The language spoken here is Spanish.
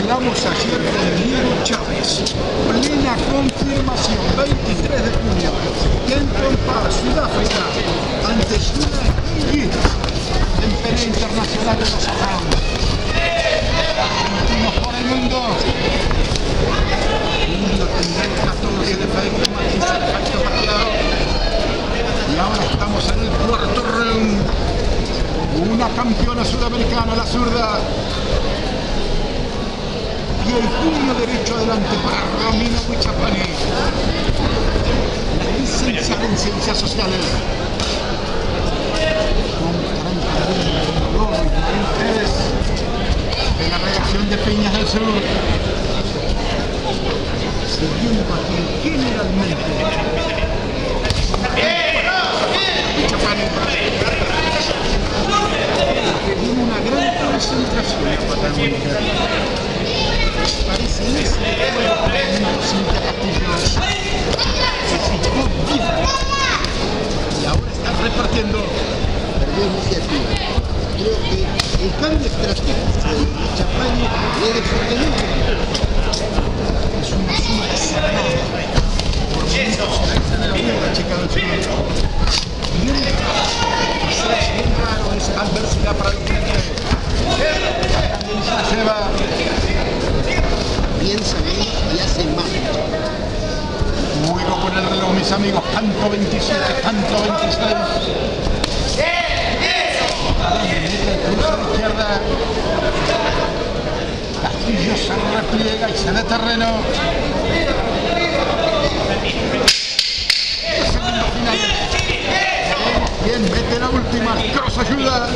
Hablamos ayer con Diego Chávez. Plena confirmación, 23 de junio. Kenton Park, Sudáfrica, ante Suna King en pelea internacional de los Arraunos. Argentinos por el mundo. El mundo tendrá el 14 de febrero, matiza el pacto pactado. Y ahora estamos en el cuarto round. Una campeona sudamericana, la zurda. Y el puño derecho adelante para Romina Huichapani. La en Ciencias Sociales. Con 31 dolores, Pérez, de la redacción de Peñas del Sur. Siguiendo aquí generalmente. Huichapani. Que tiene una gran concentración en Patagónica. Está repartiendo. perdió iniciativa. Creo que el cambio estratégico de Chapani es de sorprendente. Es una suma. Por de la izquierda, chica del sur. Bien raro. Quizás bien raro es adversidad para el oponente. Se Piensa bien y hace mal. Juego con mis amigos. Canto 27, canto 26. Mete el cruce a la izquierda. Castillo se repliega y se da terreno. Bien, mete la última. Cross ayuda.